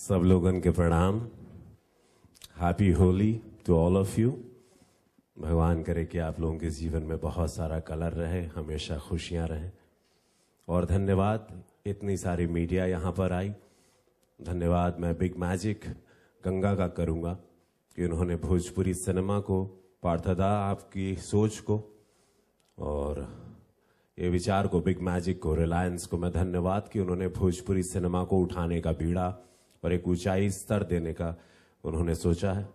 सब लोगन के प्रणाम। Happy Holi to all of you भगवान करे कि आप लोगों के जीवन में बहुत सारा कलर रहे, हमेशा खुशियाँ रहें। और धन्यवाद, इतनी सारी मीडिया यहाँ पर आई। धन्यवाद, मैं बिग मैजिक गंगा का करूँगा कि उन्होंने भोजपुरी सिनेमा को, पार्थदा आपकी सोच को और ये विचार को बिग मैजिक को रिलायंस को मैं धन्यवाद कि उन्होंने भोजपुरी सिनेमा को उठाने का बीड़ा और एक ऊंचाई स्तर देने का उन्होंने सोचा है।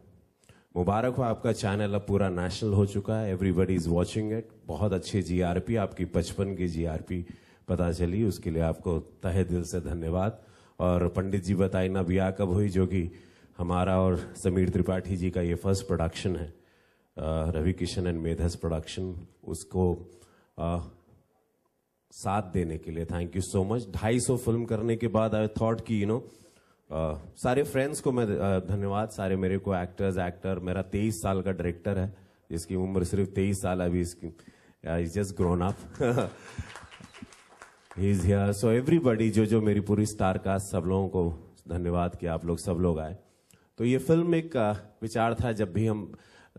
मुबारक हो आपका चैनल अब पूरा नेशनल हो चुका है। एवरीबडी इज़ वॉचिंग इट बहुत अच्छी जीआरपी आपकी पचपन की जीआरपी पता चली। उसके लिए आपको तहे दिल से धन्यवाद। और पंडित जी बताई ना बिया कब हुई जो कि हमारा और समीर त्रिपाठी जी का ये फ़र्स्ट प्रोडक्शन है। रवि किशन एंड मेधस प्रोडक्शन उसको आ, साथ देने के लिए। थैंक यू सो मच ढाई सौ फ़िल्म करने के बाद आई थॉट कि यू नो सारे फ्रेंड्स को मैं धन्यवाद। सारे मेरे को एक्टर्स एक्टर मेरा तेईस साल का डायरेक्टर है। जिसकी उम्र सिर्फ़ तेईस साल अभी इसकी। Is just grown up he is here so everybody जो जो मेरी पूरी स्टार कास्ट सब लोगों को धन्यवाद कि आप लोग सब लोग आए। तो ये फ़िल्म एक विचार था जब भी हम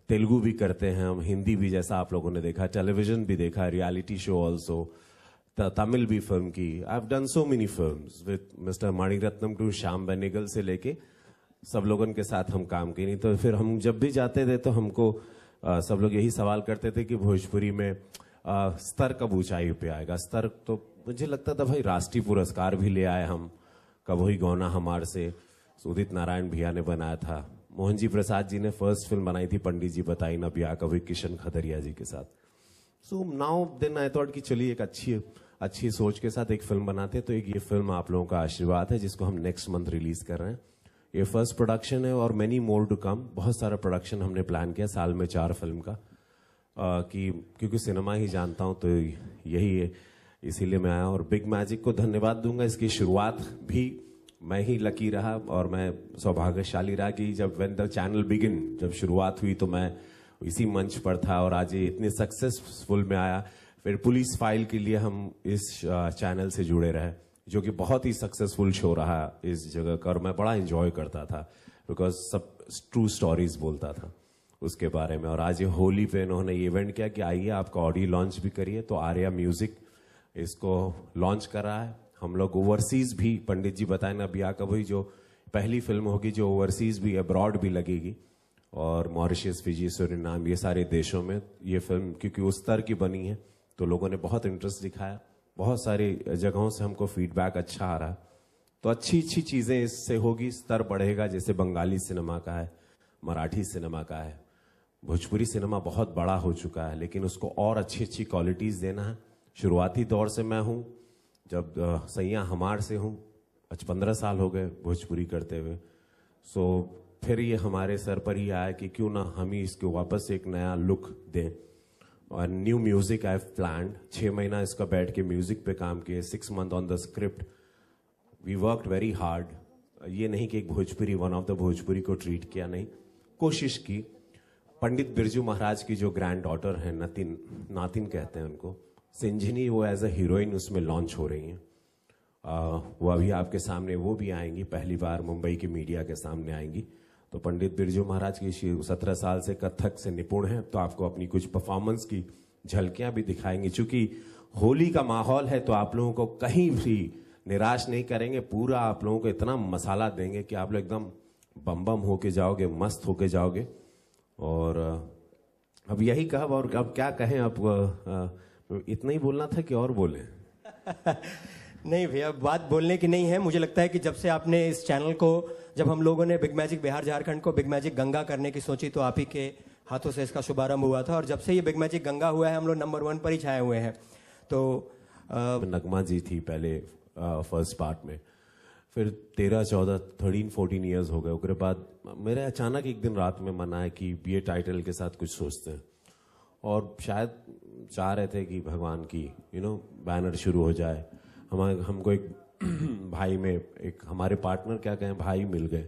तेलुगु भी करते हैं, हम हिंदी भी जैसा आप लोगों ने देखा टेलीविज़न भी देखा रियलिटी शो ऑल्सो तमिल भी फ़िल्म की have done so many film with mister Maniratnam to Shyam Benegal से लेके सब लोगों के साथ हम काम किए। नहीं तो फिर हम जब भी जाते थे तो हमको आ, सब लोग यही सवाल करते थे कि भोजपुरी में आ, स्तर कब ऊंचाई पे आएगा? स्तर तो मुझे लगता था भाई राष्ट्रीय पुरस्कार भी ले आए हम कब वही गौना हमार से। उदित नारायण भैया ने बनाया था। मोहन जी प्रसाद जी ने फ़र्स्ट फ़िल्म बनाई थी पंडित जी बताई ना ब्याह कभी किशन खदरिया जी के साथ। So now then I thought कि चलिए एक अच्छी अच्छी सोच के साथ एक फ़िल्म बनाते हैं। तो एक ये फ़िल्म आप लोगों का आशीर्वाद है जिसको हम नेक्स्ट मंथ रिलीज़ कर रहे हैं। ये फ़र्स्ट प्रोडक्शन है और मेनी मोर टू कम बहुत सारा प्रोडक्शन हमने प्लान किया साल में चार फ़िल्म का। आ, कि क्योंकि सिनेमा ही जानता हूँ तो यही है। इसीलिए मैं आया और बिग मैजिक को धन्यवाद दूँगा। इसकी शुरुआत भी मैं ही लकी रहा और मैं सौभाग्यशाली रहा कि जब वेन द चैनल बिगिन जब शुरुआत हुई तो मैं इसी मंच पर था और आज ये इतने सक्सेसफुल में आया। फिर पुलिस फ़ाइल के लिए हम इस चैनल से जुड़े रहे, जो कि बहुत ही सक्सेसफुल शो रहा इस जगह का, और मैं बड़ा इंजॉय करता था बिकॉज़ सब ट्रू स्टोरीज बोलता था उसके बारे में। और आज ये होली पे इन्होंने इवेंट किया कि आइए आपका ऑडियो लॉन्च भी करिए तो आर्या म्यूज़िक इसको लॉन्च कर है। हम लोग ओवरसीज भी, पंडित जी बताए ना, बिया हुई, जो पहली फ़िल्म होगी जो ओवरसीज भी अब्रॉड भी लगेगी, और मॉरिशस फिजी सुरिनाम ये सारे देशों में ये फ़िल्म क्योंकि उस स्तर की बनी है। तो लोगों ने बहुत इंटरेस्ट दिखाया। बहुत सारी जगहों से हमको फीडबैक अच्छा आ रहा। तो अच्छी अच्छी चीज़ें इससे होगी। स्तर बढ़ेगा, जैसे बंगाली सिनेमा का है, मराठी सिनेमा का है। भोजपुरी सिनेमा बहुत बड़ा हो चुका है, लेकिन उसको और अच्छी अच्छी क्वालिटीज देना है। शुरुआती दौर से मैं हूँ, जब सैया हमार से हूँ, आज पंद्रह साल हो गए भोजपुरी करते हुए। सो फिर ये हमारे सर पर ही आया कि क्यों ना हम ही इसको वापस एक नया लुक दें। और न्यू म्यूज़िक आई प्लान छह महीना इसका बैठ के म्यूज़िक पे काम किए six month on the script we work very hard ये नहीं कि एक Bhojpuri one of the Bhojpuri को ट्रीट किया नहीं, कोशिश की। पंडित बिरजू महाराज की जो ग्रैंड डॉटर है, नतिन, नातिन कहते हैं उनको सिंझनी वो एज अ हीरोइन उसमें लॉन्च हो रही हैं। वो अभी आपके सामने, वो भी आएँगी, पहली बार मुंबई की मीडिया के सामने आएँगी। तो पंडित बिरजू महाराज की सत्रह साल से कथक से निपुण है तो आपको अपनी कुछ परफॉर्मेंस की झलकियाँ भी दिखाएँगे। चूँकि होली का माहौल है तो आप लोगों को कहीं भी निराश नहीं करेंगे। पूरा आप लोगों को इतना मसाला देंगे कि आप लोग एकदम बम बम होके जाओगे, मस्त होके जाओगे। और अब यही कहा, और अब क्या कहें आप इतना ही बोलना था कि और बोले। नहीं भैया बात बोलने की नहीं है। मुझे लगता है कि जब से आपने इस चैनल को जब हम लोगों ने बिग मैजिक बिहार झारखंड को बिग मैजिक गंगा करने की सोची तो आप ही के हाथों से इसका शुभारंभ हुआ था। और जब से ये बिग मैजिक गंगा हुआ है हम लोग नंबर वन पर ही छाए हुए हैं। तो आ, नगमा जी थी पहले फ़र्स्ट पार्ट में। फिर तेरह चौदह थर्टीन फोर्टीन ईयर्स हो गए। उसके बाद मेरे अचानक एक दिन रात में मना है कि बी टाइटल के साथ कुछ सोचते हैं। और शायद चाह रहे थे कि भगवान की यू नो बैनर शुरू हो जाए। हम हमको एक भाई में एक हमारे पार्टनर क्या कहें भाई मिल गए।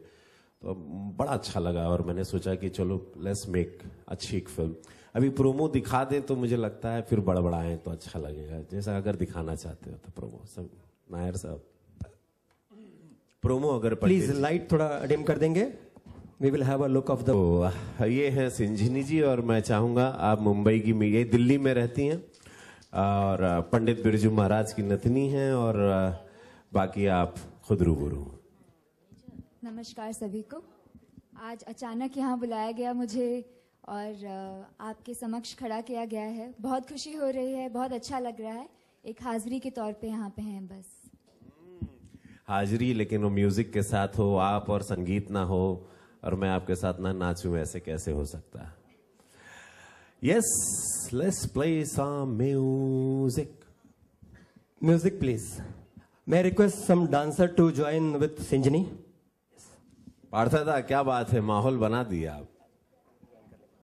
तो बड़ा अच्छा लगा और मैंने सोचा कि चलो लेट्स मेक अच्छी एक फ़िल्म अभी प्रोमो दिखा दें तो मुझे लगता है फिर बड़बड़ाएँ तो अच्छा लगेगा। जैसा अगर दिखाना चाहते हो तो प्रोमो सब नायर साहब। प्रोमो अगर प्लीज़ लाइट थोड़ा डिम कर देंगे। We will have a look of the ये है सिंझनी जी और मैं चाहूँगा आप मुंबई की ये दिल्ली में रहती हैं। और पंडित बिरजू महाराज की नतनी हैं और बाकी आप खुद रूबरू नमस्कार सभी को। आज अचानक यहाँ बुलाया गया मुझे और आपके समक्ष खड़ा किया गया है। बहुत खुशी हो रही है बहुत अच्छा लग रहा है। एक हाजिरी के तौर पे यहाँ पे हैं बस। हाजिरी लेकिन वो म्यूज़िक के साथ हो आप और संगीत ना हो और मैं आपके साथ ना नाचूं ऐसे कैसे हो सकता है? Yes let's play some music music please मैं request some dancer to join with Sinjini Partha da क्या बात है माहौल बना दिया आप